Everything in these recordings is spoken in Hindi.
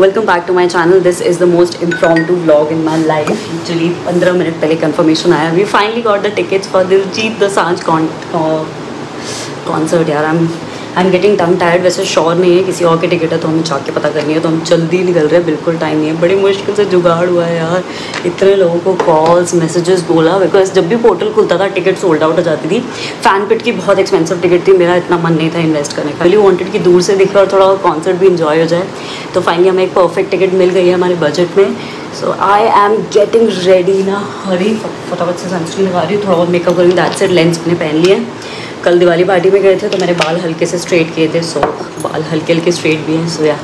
Welcome back to my channel this is the most impromptu vlog in my life actually पंद्रह मिनट पहले कन्फर्मेशन आया we finally got the tickets for Diljit Dosanjh concert यार I am I'm getting tongue tired वैसे श्योर नहीं है किसी और की टिकट है तो हमें जाके पता करनी है तो हम जल्दी निकल रहे हैं, बिल्कुल टाइम नहीं है। बड़ी मुश्किल से जुगाड़ हुआ है यार। इतने लोगों को कॉल्स मैसेजेस बोला। बिकॉज़ जब भी पोर्टल खुलता था टिकट सोल्ड आउट हो जाती थी। फ़ैन पिट की बहुत एक्सपेंसिव टिकट थी। मेरा इतना मन नहीं था इन्वेस्ट करने का। रियली वांटेड कि दूर से दिखे और थोड़ा कॉन्सर्ट भी इंजॉय हो जाए। तो फाइनली हमें एक परफेक्ट टिकट मिल गई है हमारे बजट में। So I am getting ready ना। हरी, फटाफट से सनस्क्रीन लगा रही हूँ। थोड़ा बहुत मेकअप करूँगी। दैट सेट लेंस मैंने पहन लिए। कल दिवाली पार्टी में गए थे तो मेरे बाल हल्के से स्ट्रेट किए थे सो बाल हल्के हल्के स्ट्रेट भी हैं सो या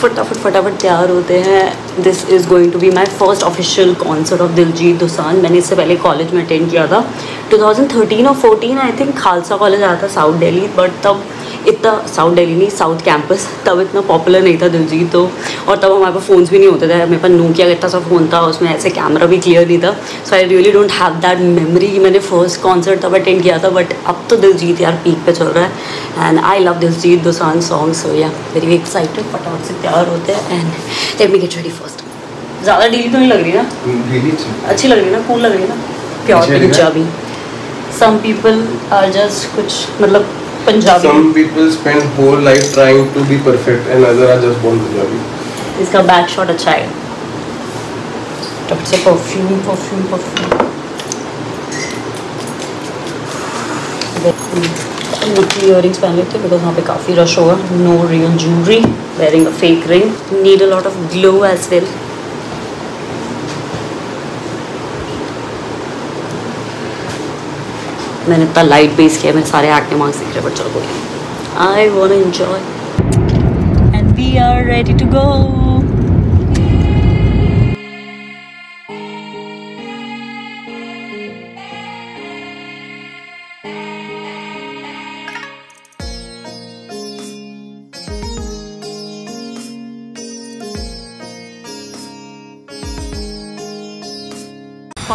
फटाफट फटाफट तैयार होते हैं। This is going to be my first official concert of Diljit Dosanjh मैंने इससे पहले कॉलेज में अटेंड किया था। 2013 और 14 आई थिंक खालसा कॉलेज आया था साउथ दिल्ली बट तब इतना साउथ दिल्ली नहीं साउथ कैंपस तब इतना पॉपुलर नहीं था दिलजीत तो। और तब हमारे पास फ़ोन्स भी नहीं होते थे। मेरे पास नोकिया इतना सा फ़ोन था उसमें ऐसे कैमरा भी क्लियर नहीं था। So I really don't have that memory कि मैंने फ़र्स्ट कॉन्सर्ट तब अटेंड किया था बट अब तो दिलजीत यार पीक पे चल रहा है। And I love Diljit Dosanjh song so yeah very excited फटाफट से तैयार होते हैं। And let me get ready first ज़्यादा डीली तो नहीं लग रही ना? अच्छी लग रही ना? कूल लग रही ना? Pure Punjabi some people are just कुछ मतलब Punjabi. Some people spend whole life trying to be perfect and others are just born Punjabi. इसका बैक शॉट अच्छा है। तब से परफ्यूम परफ्यूम परफ्यूम नकली इयर रिंग्स पहन लेते बिकॉज़ वहाँ पे काफ़ी रश होगा। No real jewellery wearing a fake ring need a lot of glow as well मैंने इतना लाइट बेस किया मेरे सारे एक्ने मार्क्स दिख रहे बट चलो कोई I want enjoy and we are ready to go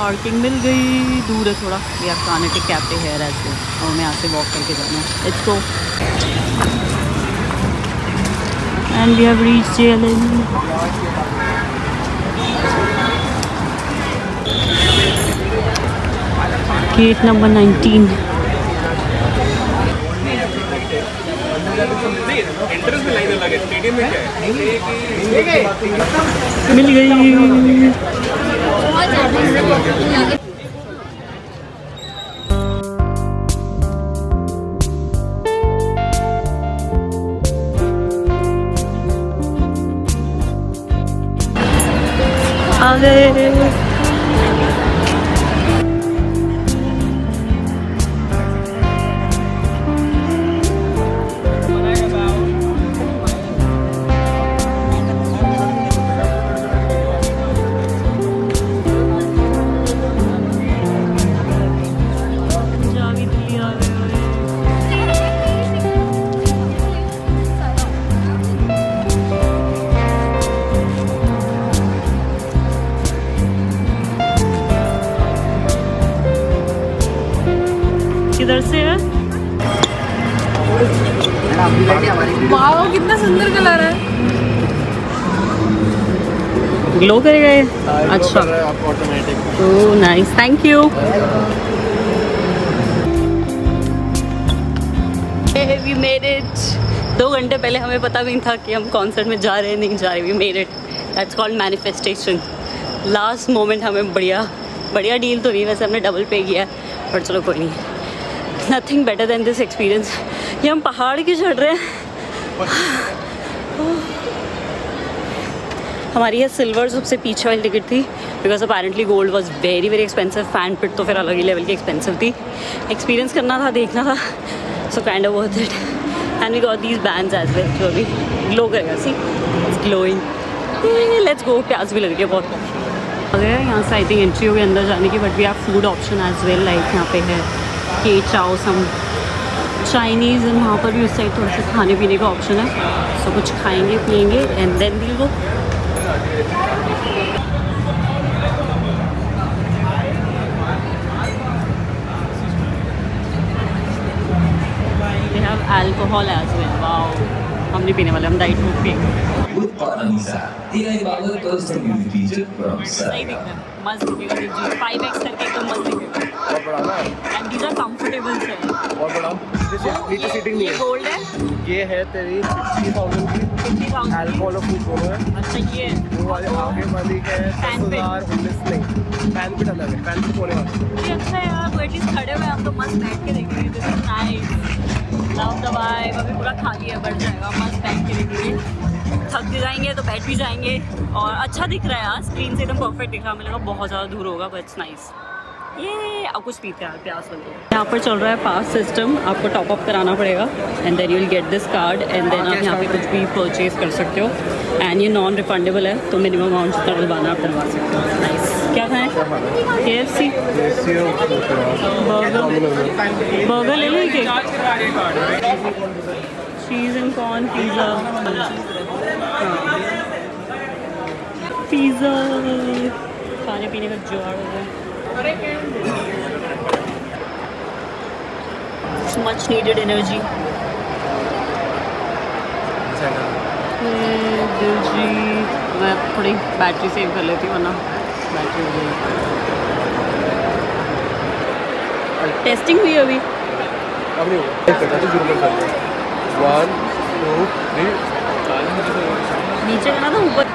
parking मिल गई, दूर है थोड़ा। वी आर कानेटे कैफ़े है एज वेल और हमें यहाँ से वॉक करके जाना है। It's go and we have reach JLN gate number 19 मिल गई। आ गए ग्लो करेगा ये? अच्छा। ओह nice thank you we made it दो घंटे पहले हमें पता भी नहीं था कि हम कॉन्सर्ट में जा रहे हैं नहीं जा रहे we made it that's called manifestation last moment हमें बढ़िया बढ़िया डील तो नहीं वैसे हमने डबल पे किया पर चलो कोई नहीं। Nothing better than this experience ये हम पहाड़ क्यों चढ़ रहे हैं। हमारी ये सिल्वर सबसे पीछे वाली टिकट थी because apparently gold was very very expensive fan pit तो फिर अलग ही लेवल की एक्सपेंसिव थी। एक्सपीरियंस करना था देखना था so kind of worth it and we got these bands as well जो अभी ग्लो करेगा see it's glowing let's go प्याज भी लग है बहुत। गया यहाँ से आई थिंक एंट्री होगी अंदर जाने की but we have food option as well like यहाँ पे है के चाओ सम चाइनीज़ एंड वहाँ पर भी उस साइड थोड़ा सा खाने पीने का ऑप्शन है। सो so, कुछ खाएँगे पियेंगे and then will go they have alcohol as well. Wow. हम नहीं पीने वाले हम डाइट with Anisa. From सही दिख रहा है मस्त दिखेगा। जी फाइव एक्स करके एकदम मस्त दिखेगा। बहुत बड़ा ना। एंड दीज आर कंफर्टेबल बहुत बड़ा। नीचे सीटिंग नहीं ये है। गोल्ड है? ये है तेरी सिक्सटी थाउज़ेंड की फ़ूड है अच्छा ये वाले आगे नहीं है ये अच्छा एटलीस्ट खड़े हुए हम तो मस्त बैठ के this is nice love the vibe अभी पूरा खाली है बढ़ जाएगा मस्त बैठ के देखेंगे थक भी जाएँगे तो बैठ भी जाएँगे और अच्छा दिख रहा है यार। स्क्रीन से एकदम परफेक्ट दिख। रहा है मुझे लगा बहुत ज़्यादा दूर होगा बट इट्स नाइस ये अब कुछ पीते हैं प्यास लगे यहाँ पर चल रहा है पास सिस्टम आपको टॉप अप कराना पड़ेगा। And then you will get this card and then आप यहाँ पे कुछ भी परचेज कर सकते हो। एंड ये नॉन रिफंडेबल है तो मिनिमम अमाउंट जितना डलवाना आप डलवा सकते हो। नाइस क्या खाएँ? के एफ़ सी बर्गर बर्गर ले लो एक cheese and corn pizza pizza खाने पीने का जुगाड़ हो गया। मच नीडेड एनर्जी जी मैं थोड़ी बैटरी सेव कर लेती हूँ वरना बैटरी हो टेस्टिंग हुई अभी? तो थ्री नीचे करना था ऊपर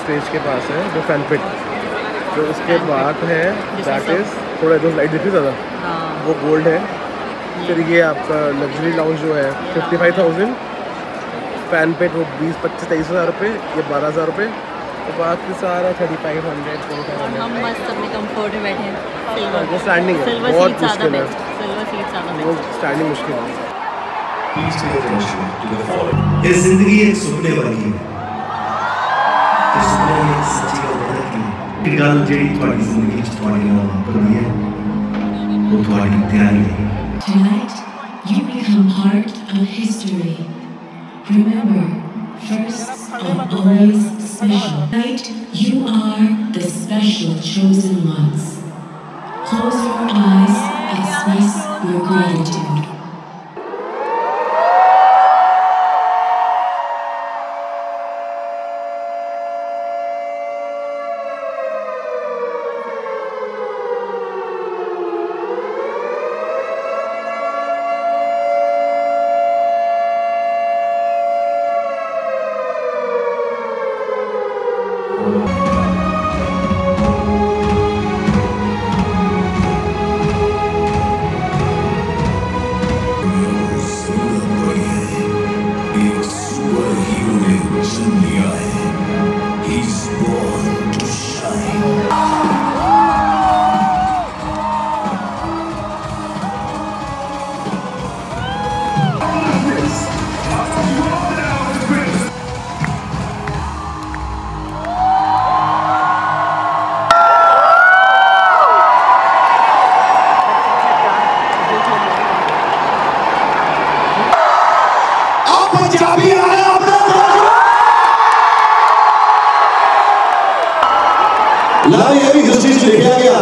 स्टेज के पास है जो फ़ैन पिट जो उसके बाद है दैट इज़ थोड़ा जो लाइट दिखी ज़्यादा. हाँ. वो गोल्ड है. फिर ये आपका लग्जरी लाउंज जो है fifty five thousand fan pit वो बीस पच्चीस तेईस हज़ार रुपये ये बारह हज़ार रुपये तो बाकी सारा थर्टी फाइव हंड्रेड फाइव और हम मस्त अपने कंफर्ट में बैठे हैं. वो स्टैंडिंग है. बहुत मुश्किल है. वो स्टैंडिंग मुश्किल है. ज़िंदगी एक सुपने वाली है. Tonight, you become part of history. Remember, first are always special. Tonight, you are the special chosen ones. Close your eyes, and express your gratitude. Punjabi ਆਇਆ ਲਾ ਇਹ ਵੀ ਹਿਸਟਰੀ 'ਚ ਲਿਖਿਆ ਗਿਆ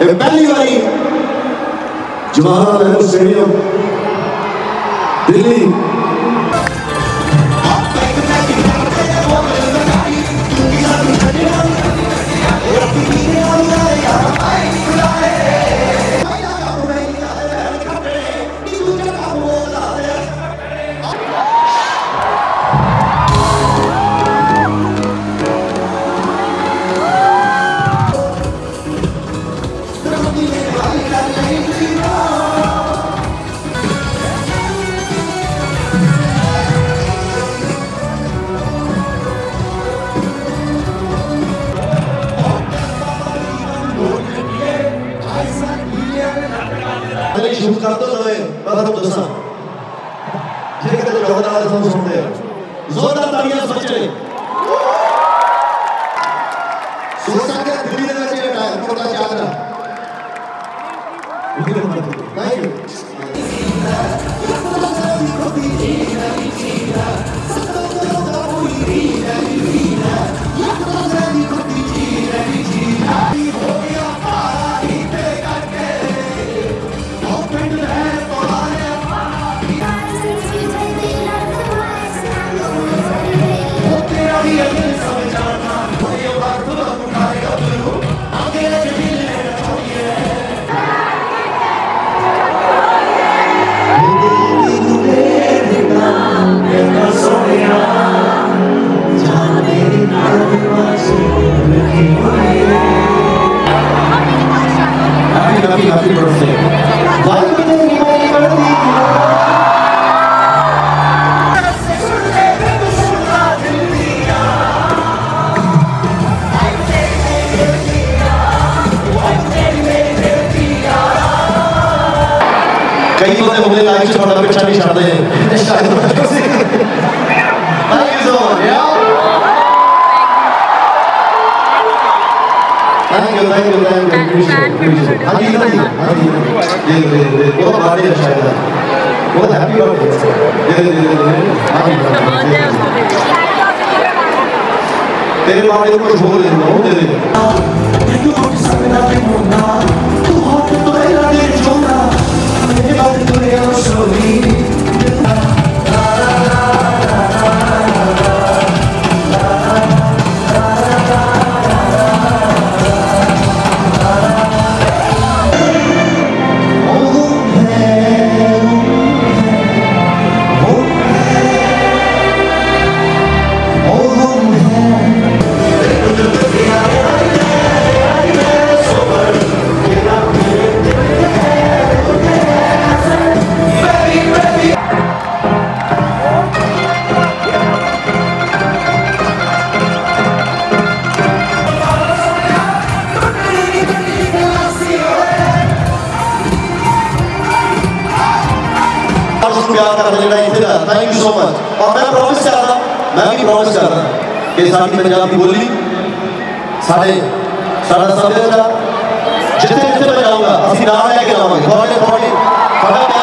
ਇਹ ਪਹਿਲੀ ਵਾਰੀ ਜਵਾਹਰ ਲਾਲ ਨਹਿਰੂ ਸਟੇਡੀਅਮ ਦਿੱਲੀ Yeah. ಬರಬಹುದು ದೋಸ್ತ ಜಗತ್ತಲ್ಲಿ ಜೋರಾದ ಸೌಂಡ್ ಸುಂದೆ ಜೋರಾದ ತಾಳಿಯ ಸಚ್ಚೆ ಸುಖ happy, happy birthday. Happy birthday, happy birthday. कई बंदे बोले लाइक चलाना पेचानी छाड़ दे ऐसा थैंक यू थैंक यू हाँ जी हाँ जी हाँ जी ये ये ये बहुत बर्थडे है बहुत हैप्पी बर्थडे ये ये ये हाँ जी तेरे बर्थडे को कुछ और दे दूँगा वो दे दे ਉਸ ਸਾਡੇ ਸਾਡਾ ਸੱਭਿਆਚਾਰ ਜਿੱਥੇ ਜਿੱਥੇ ਮੈਂ ਜਾਊਂਗਾ ਅਸੀਂ ਨਾਲ ਲੈ ਕੇ ਜਾਵਾਂਗੇ ਤੁਹਾਡੇ ਤੁਹਾਡੇ ਤੁਹਾਡਾ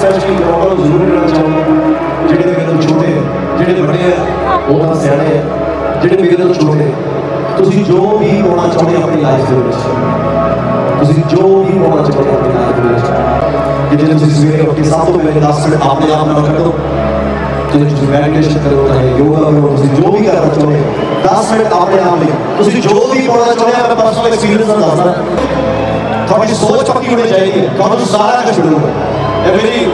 ਛੋਟੇ ਸਪੈਸ਼ਲੀ ਗਰਾਊਂਡ ਨੂੰ ਜ਼ਰੂਰ ਲੈਣਾ ਚਾਹੁੰਦਾ ਜਿਹੜੇ ਮੇਰੇ ਤੋਂ ਛੋਟੇ ਆ, ਜਿਹੜੇ ਵੱਡੇ ਆ ਉਹ ਤਾਂ ਸਿਆਣੇ ਆ ਜਿਹੜੇ ਮੇਰੇ ਤੋਂ ਛੋਟੇ ਤੁਸੀਂ ਜੋ ਵੀ ਹੋਣਾ ਚਾਹੁੰਦੇ ਹੋ ਆਪਣੀ ਲਾਈਫ ਦੇ ਵਿੱਚ ਤੁਸੀਂ ਜੋ ਵੀ ਹੋਣਾ ਚਾਹੁੰਦੇ ਹੋ ਆਪਣੀ ਲਾਈਫ ਦੇ ਵਿੱਚ ਕਿ ਜੇ ਤੁਸੀਂ ਸਵੇਰੇ ਉੱਠ ਕੇ ਸਭ ਤੋਂ ਪਹਿਲੇ 10 ਮਿੰਟ ਆਪਣੇ ਆਪ ਨਾਲ ਕੱਢੋ ਜੇ ਤੁਸੀਂ ਮੈਡੀਟੇਸ਼ਨ ਕਰੋ ਚਾਹੇ ਯੋਗਾ ਕਰੋ ਤੁਸੀਂ ਜੋ ਵੀ ਕਰਨਾ ਚਾਹੁੰਦੇ ਹੋ 10 ਮਿੰਟ ਆਪਣੇ ਆਪ ਲਈ ਤੁਸੀਂ ਜੋ ਵੀ ਹੋਣਾ ਚਾਹੁੰਦੇ ਹੋ ਮੈਂ ਪਰਸਨਲ ਐਕਸਪੀਰੀਅੰਸ ਨਾਲ ਦੱਸਦਾ ਤੁਹਾਡੀ ਸੋਚ ਪੱਕੀ ਹੋਣੀ ਚਾਹੀਦੀ ਹੈ ਤੁਹਾਨੂੰ ਸਾਰਾ ਕੁਝ ਮਿਲੂਗਾ ਇਹ ਮੇਰੀ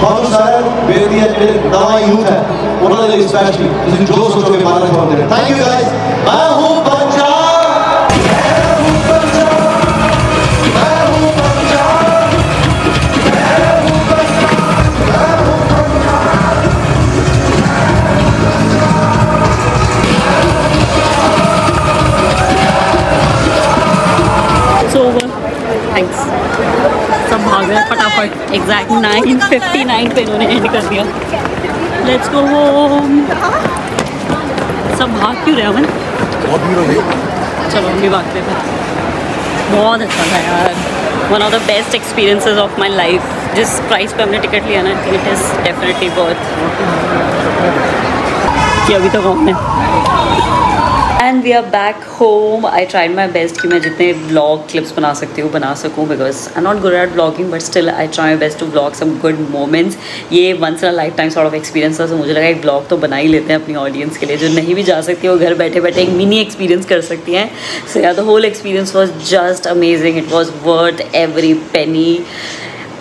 ਤੁਹਾਨੂੰ ਸਾਰਿਆਂ ਨੂੰ ਬੇਨਤੀ ਹੈ ਜਿਹੜੇ ਨਵਾਂ ਯੂਥ ਹੈ ਉਹਨਾਂ ਦੇ ਲਈ ਸਪੈਸ਼ਲੀ ਤੁਸੀਂ ਜੋ ਸੋਚੋਗੇ ਮਾਨਾ ਚਾਹੁੰਦੇ ਨੇ ਥੈਂਕ ਯੂ ਗਾਇਸ ਮੈਂ एग्जैक्ट नाइन फिफ्टी नाइन पे इन्होंने एंड कर दिया। लेट्स गो होम सब भाग क्यों रहे अमन? चलो हम भी भागते थे बहुत अच्छा था यार। One of the best experiences of my life जिस प्राइस पे हमने टिकट लिया ना इट इज़ डेफिनेटली बहुत कि अभी तक हमने and we are back home I try my best कि मैं जितने ब्लॉग क्लिप्स बना सकती हूँ, बना सकूँ because I not good at blogging but still I try my best to blog some good moments ये once in life time sort of experience था तो मुझे लगा एक ब्लॉग तो बना ही लेते हैं अपनी ऑडियंस के लिए, जो नहीं भी जा सकती वो घर बैठे बैठे एक मिनी एक्सपीरियंस कर सकती हैं. So yeah the whole experience was just amazing it was worth every penny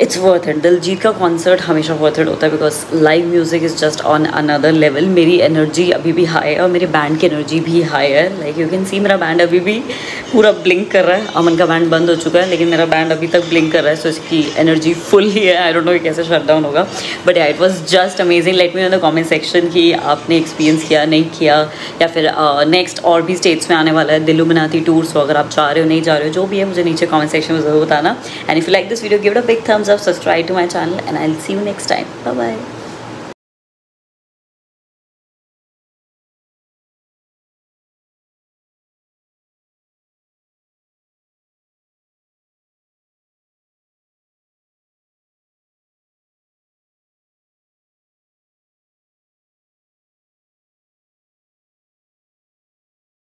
it's worth it Diljit का कॉन्सर्ट हमेशा वर्थ इट होता है because live music is just on another level मेरी एनर्जी अभी भी हाई है और मेरे बैंड की एनर्जी भी हाई है. लाइक यू कैन सी मेरा बैंड अभी भी पूरा ब्लिंक कर रहा है. अमन का बैंड बंद हो चुका है लेकिन मेरा बैंड अभी तक ब्लिंक कर रहा है सो इसकी एनर्जी फुल ही है. आई डोंट नो कैसे शट डाउन होगा. But yeah it was just amazing let me in the comment section कि आपने एक्सपीरियंस किया नहीं किया या फिर नेक्स्ट uh, और भी स्टेट्स में आने वाला है दिल्लू मनाती टूर सो अगर आप जा रहे हो नहीं जा रहे हो जो भी है मुझे नीचे कॉमेंट सेक्शन में ज़रूर बताना. And if like this video give a big thumbs thumbs up subscribe to my channel and i'll see you next time. Bye bye